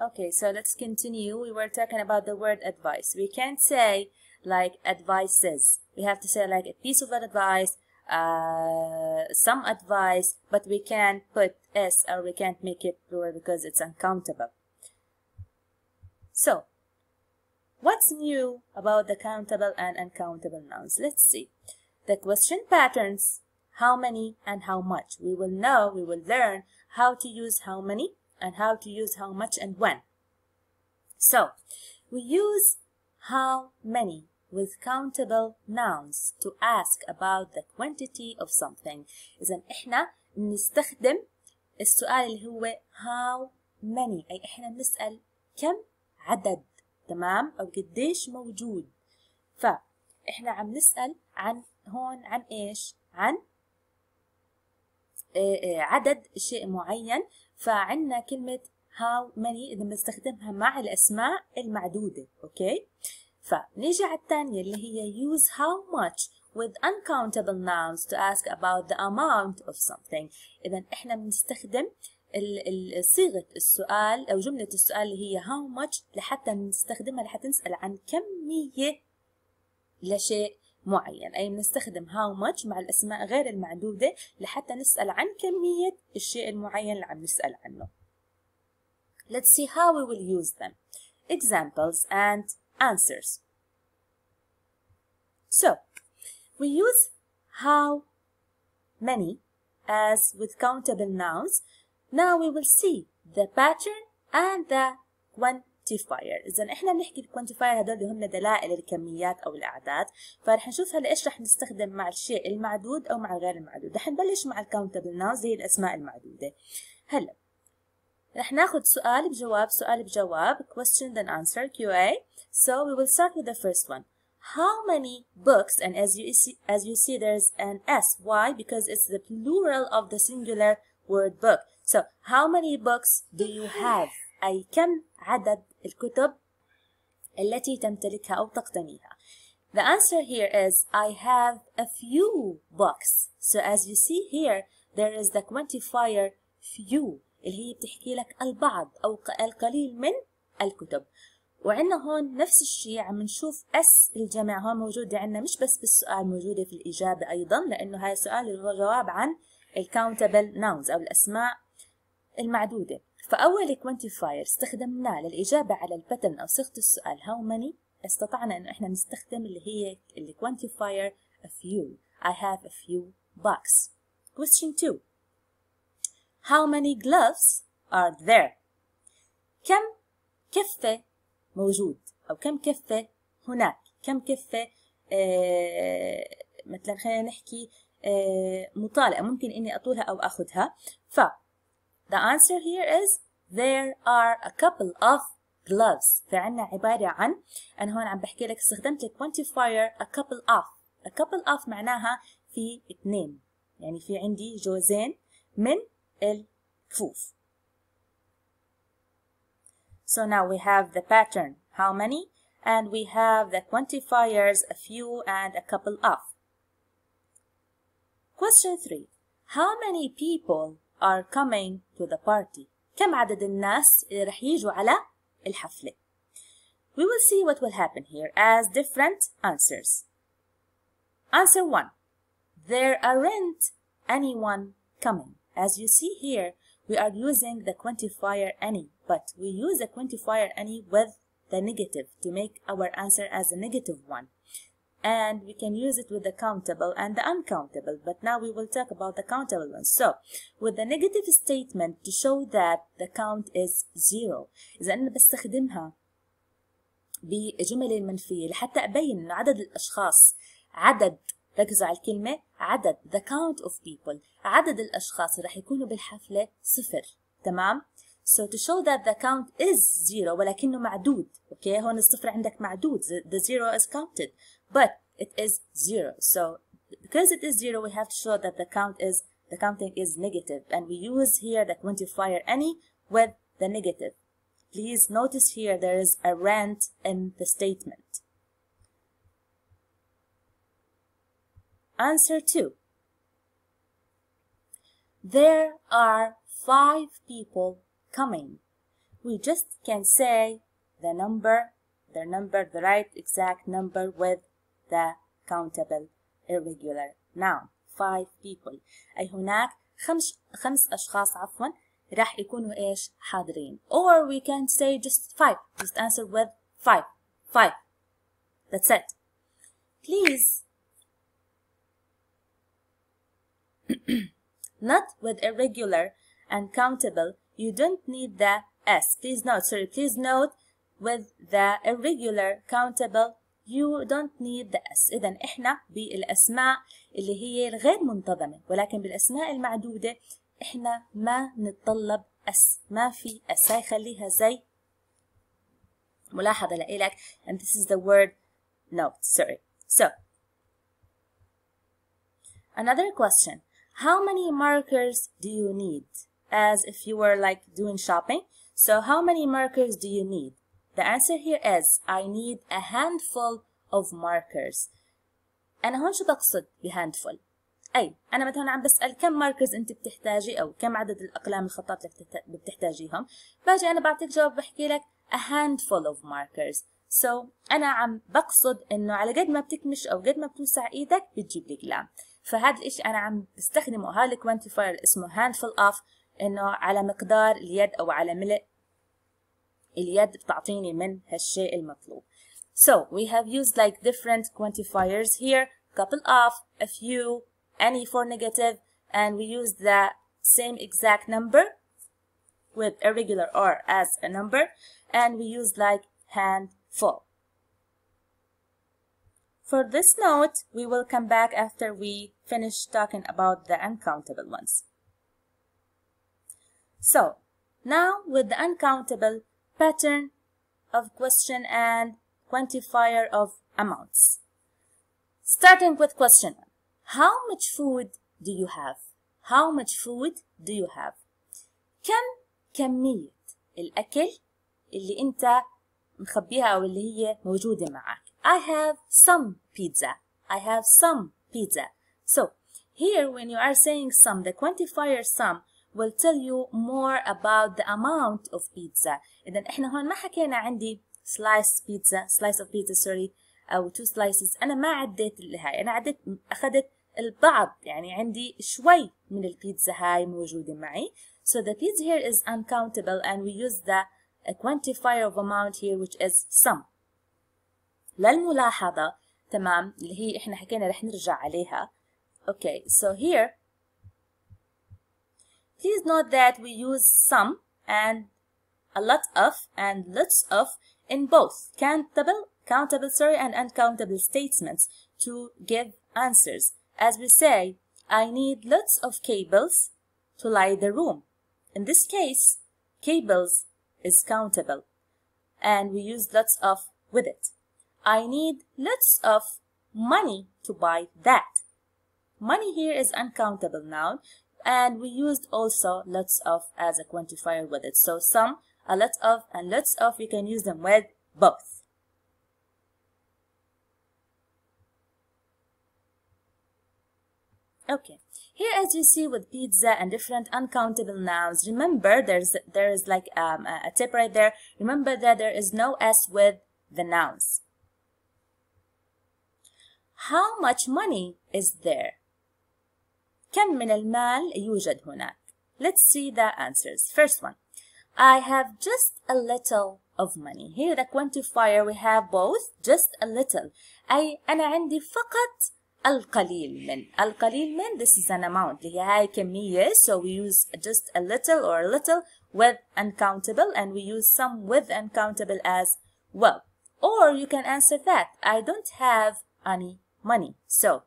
Okay, so let's continue. We were talking about the word advice. We can't say like advices. We have to say like a piece of advice, uh, some advice, but we can't put s or we can't make it plural because it's uncountable. So, what's new about the countable and uncountable nouns? Let's see. The question patterns, how many and how much. We will know, we will learn how to use how many and how to use how much and when. So, we use how many with countable nouns to ask about the quantity of something. إذا إحنا نستخدم السؤال اللي هو how many أي إحنا بنسأل كم عدد تمام أو قديش موجود فإحنا عم نسأل عن هون عن إيش عن عدد شيء معين. فعندنا كلمة how many إذا بنستخدمها مع الأسماء المعدودة أوكي؟ فنيجي على الثانية اللي هي use how much with uncountable nouns to ask about the amount of something. إذا إحنا بنستخدم صيغة السؤال أو جملة السؤال اللي هي how much لحتى نستخدمها لحتى نسأل عن كمية لشيء معين أي بنستخدم how much مع الأسماء غير المعدودة لحتى نسأل عن كمية الشيء المعين اللي عم نسأل عنه Let's see how we will use them. Examples and answers. So, we use how many as with countable nouns. Now we will see the pattern and the quantifier. إذا إحنا بنحكي الكوانتيفاير هدول اللي هم دلائل الكميات أو الأعداد، فرح نشوف هلأ إيش رح نستخدم مع الشيء المعدود أو مع غير المعدود. رح نبلش مع الكاونتبل ناونز هي الأسماء المعدودة. هلأ رح ناخذ سؤال بجواب سؤال بجواب question then answer QA so we will start with the first one how many books and as you see as you see there's an S why because it's the plural of the singular word book so how many books do you have أي كم عدد الكتب التي تمتلكها أو تقتنيها. The answer here is I have a few books. So as you see here, there is the quantifier few اللي هي بتحكي لك البعض أو القليل من الكتب. وعندنا هون نفس الشيء عم نشوف اس الجمع. هون موجودة عندنا مش بس بالسؤال موجودة في الإجابة أيضا لأنه هاي سؤال هو جواب عن الكاونتبل ناونز أو الأسماء المعدودة. فأول كوانتيفاير استخدمناه للإجابة على البتن أو صيغة السؤال. How many? استطعنا إنه إحنا نستخدم اللي هي الكوانتيفاير a few. I have a few bucks. Question 2 How many gloves are there? كم كفة موجود؟ أو كم كفة هناك؟ كم كفة آه مثلا خلينا نحكي آه مطالعة ممكن إني أطولها أو أخذها. ف the answer here is there are a couple of gloves فعنا عبارة عن أنا هون عم بحكي لك استخدمت quantifier a couple of a couple of معناها في اثنين يعني في عندي جوزين من الكفوف So now we have the pattern, how many, and we have the quantifiers, a few and a couple of. Question 3. How many people are coming to the party? كم عدد الناس اللي رح يجوا على الحفلة؟ We will see what will happen here as different answers. Answer 1. There aren't anyone coming. As you see here, we are using the quantifier any, but we use the quantifier any with the negative to make our answer as a negative one. And we can use it with the countable and the uncountable, but now we will talk about the countable ones. So, with the negative statement to show that the count is zero. إذا أنا بستخدمها بجمل المنفية لحتى أبين إنه عدد الأشخاص عدد ركزوا على الكلمة عدد the count of people عدد الأشخاص اللي رح يكونوا بالحفلة صفر تمام so to show that the count is zero ولكنه معدود اوكي هون الصفر عندك معدود the zero is counted but it is zero so because it is zero we have to show that the count is the counting is negative and we use here the quantifier any with the negative please notice here there is a rent in the statement Answer 2. There are five people coming. we just can say the number, the number, the right exact number with the countable irregular noun. Five people. أي هناك خمس خمس أشخاص عفوا راح يكونوا إيش حاضرين. Or we can say just five. Just answer with five. Five. That's it. Please. Not with irregular and countable. You don't need the S. Please note, sorry, please note with the irregular countable you don't need the S إذا إحنا بالأسماء اللي هي الغير منتظمة ولكن بالأسماء المعدودة إحنا ما نتطلب S ما في S هاي خليها زي ملاحظة لإلك and this is the word note sorry so another question how many markers do you need as if you were like doing shopping so how many markers do you need The answer here is I need a handful of markers. أنا هون شو بقصد بهاندفول؟ أي أنا مثلا عم بسأل كم ماركرز أنت بتحتاجي أو كم عدد الأقلام الخطاط اللي بتحتاجيهم باجي أنا بعطيك جواب بحكي لك a handful of markers so أنا عم بقصد إنه على قد ما بتكمش أو قد ما بتوسع إيدك بتجيب لي كلام فهذا الإشي أنا عم بستخدمه هذا الكوانتيفاير اسمه handful of إنه على مقدار اليد أو على ملء اليد بتعطيني من هالشيء المطلوب. So we have used like different quantifiers here, couple of, a few, any for negative, and we use the same exact number with irregular or as a number, and we use like handful. For this note, we will come back after we finish talking about the uncountable ones. So, now with the uncountable, pattern of question and quantifier of amounts. Starting with question one. How much food do you have? How much food do you have? كم كمية الأكل اللي أنت مخبيها أو اللي هي موجودة معك. I have some pizza. I have some pizza. So, here when you are saying some, the quantifier some will tell you more about the amount of pizza. إذا إحنا هون ما حكينا عندي slice pizza slice of pizza sorry uh, أو two slices. أنا ما عديت لهاي. أنا عديت أخذت البعض. يعني عندي شوي من البيتزا هاي موجودة معي. So the pizza here is uncountable and we use the a quantifier of amount here which is some. للملاحظة تمام اللي هي إحنا حكينا رح نرجع عليها. Okay so here Please note that we use some and a lot of and lots of in both countable, countable sorry, and uncountable statements to give answers. As we say, I need lots of cables to light the room. In this case, cables is countable and we use lots of with it. I need lots of money to buy that. Money here is uncountable noun and we used also lots of as a quantifier with it. So some, a lot of, and lots of, we can use them with both. Okay, here as you see with pizza and different uncountable nouns, remember there's there is like um, a tip right there. Remember that there is no s with the nouns. How much money is there? كم من المال يوجد هناك؟ Let's see the answers. First one. I have just a little of money. Here the quantifier we have both just a little. أي أنا عندي فقط القليل من. القليل من this is an amount اللي هي هاي كمية so we use just a little or a little with uncountable and we use some with uncountable as well. Or you can answer that. I don't have any money. So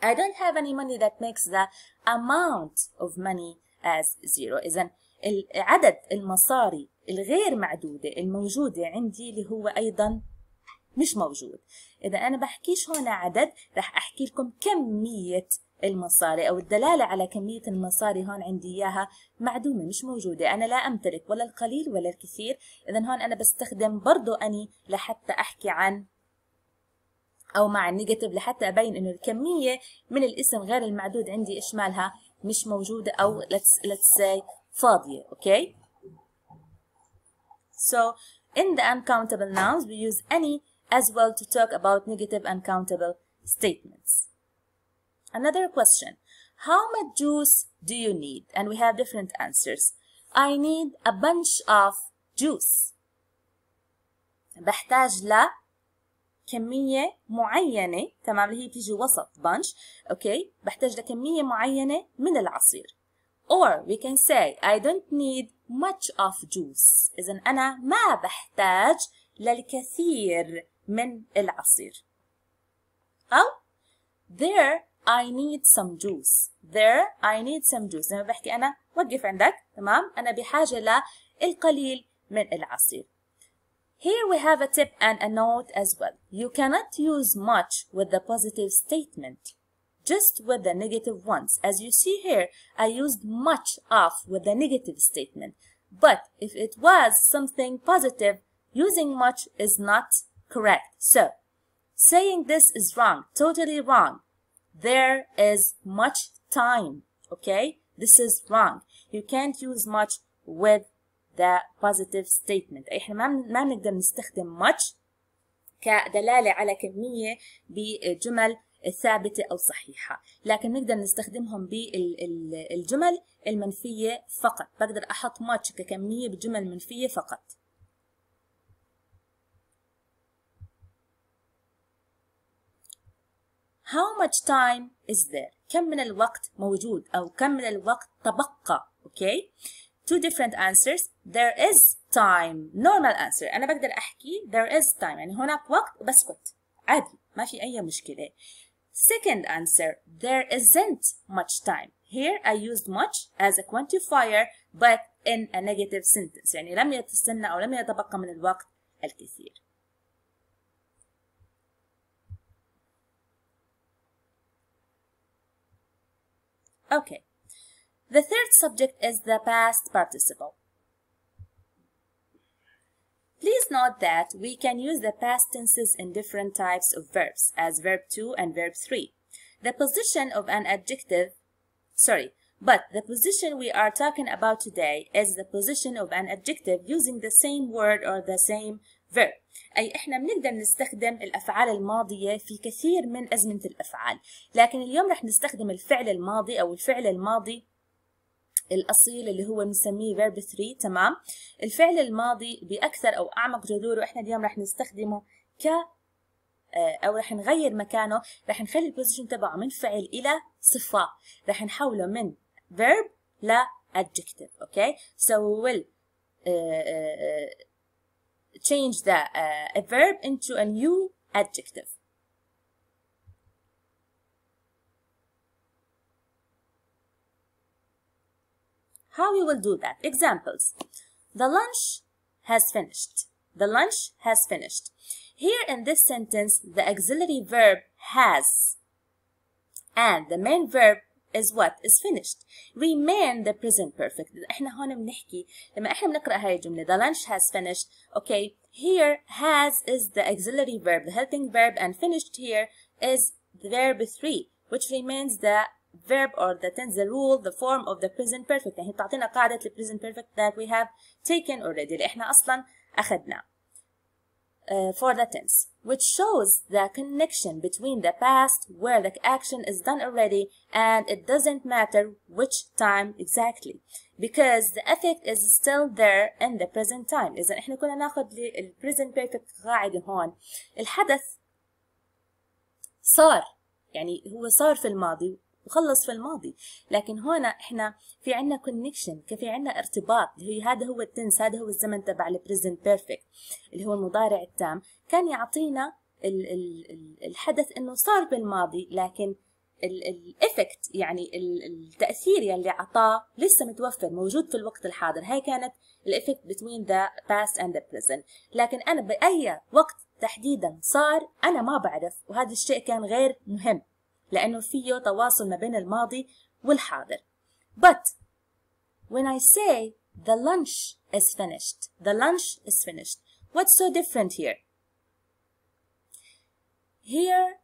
I don't have any money that makes the amount of money as zero. إذا عدد المصاري الغير معدودة الموجودة عندي اللي هو أيضا مش موجود. إذا أنا بحكيش هون عدد رح أحكي لكم كمية المصاري أو الدلالة على كمية المصاري هون عندي إياها معدومة مش موجودة. أنا لا أمتلك ولا القليل ولا الكثير. إذا هون أنا بستخدم برضو أني لحتى أحكي عن أو مع النيجاتيف لحتى أبين إنه الكمية من الاسم غير المعدود عندي إيش مالها مش موجودة أو let's let's say فاضية أوكي So in the uncountable nouns, we use any as well to talk about negative uncountable statements. Another question. How much juice do you need? And we have different answers. I need a bunch of juice. بحتاج ل كمية معينة تمام؟ اللي هي بتيجي وسط bunch أوكي؟ بحتاج لكمية معينة من العصير. Or we can say I don't need much of juice. إذا أنا ما بحتاج للكثير من العصير. أو there I need some juice. There I need some juice. زي ما بحكي أنا وقف عندك تمام؟ أنا بحاجة للقليل من العصير. Here we have a tip and a note as well. You cannot use much with the positive statement, just with the negative ones. As you see here, I used much of with the negative statement. But if it was something positive, using much is not correct. So, saying this is wrong, totally wrong. There is much time, okay? This is wrong. You can't use much with the positive statement. إحنا ما ما بنقدر نستخدم much كدلالة على كمية بجمل ثابتة أو صحيحة. لكن نقدر نستخدمهم بالجمل المنفية فقط. بقدر أحط much ككمية بجمل منفية فقط. How much time is there? كم من الوقت موجود؟ أو كم من الوقت تبقى؟ Okay? Two different answers there is time normal answer أنا بقدر أحكي there is time يعني هناك وقت وبسكت عادي ما في أي مشكلة second answer there isn't much time here I used much as a quantifier but in a negative sentence يعني لم يتسنى أو لم يتبقى من الوقت الكثير Okay. The third subject is the past participle. Please note that we can use the past tenses in different types of verbs as verb 2 and verb 3. The position of an adjective, sorry, but the position we are talking about today is the position of an adjective using the same word or the same verb. أي إحنا بنقدر نستخدم الأفعال الماضية في كثير من أزمنة الأفعال، لكن اليوم رح نستخدم الفعل الماضي أو الفعل الماضي الأصيل اللي هو بنسميه verb 3 تمام؟ الفعل الماضي بأكثر أو أعمق جذوره إحنا اليوم رح نستخدمه ك أو رح نغير مكانه رح نخلي البوزيشن تبعه من فعل إلى صفة رح نحوله من verb ل adjective okay so we will uh, change the uh, a verb into a new adjective. How we will do that? Examples. The lunch has finished. The lunch has finished. Here in this sentence, the auxiliary verb has and the main verb is what? Is finished. Remain the present perfect. احنا هون بنحكي لما احنا بنقرأ هاي الجملة the lunch has finished. Okay, here has is the auxiliary verb, the helping verb and finished here is the verb 3 which remains the verb or the tense, the rule, the form of the present perfect يعني بتعطينا قاعدة the present perfect that we have taken already اللي احنا أصلا أخذناه uh, for the tense which shows the connection between the past where the action is done already and it doesn't matter which time exactly because the effect is still there in the present time إذا احنا كنا ناخذ ال present perfect قاعدة هون الحدث صار يعني هو صار في الماضي وخلص في الماضي. لكن هنا إحنا في عنا كونكشن في عنا ارتباط. اللي هذا هو التنس هذا هو الزمن تبع البريزنت بيرفكت اللي هو المضارع التام. كان يعطينا ال ال الحدث إنه صار بالماضي لكن الافكت يعني التاثير يلي عطاه لسه متوفر موجود في الوقت الحاضر. هاي كانت الافكت between the past and the present. لكن أنا بأي وقت تحديدا صار أنا ما بعرف. وهذا الشيء كان غير مهم. لأنه فيه تواصل ما بين الماضي والحاضر. But when I say the lunch is finished, the lunch is finished, what's so different here? Here,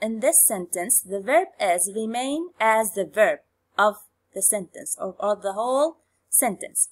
in this sentence, the verb is remain as the verb of the sentence or, or the whole sentence.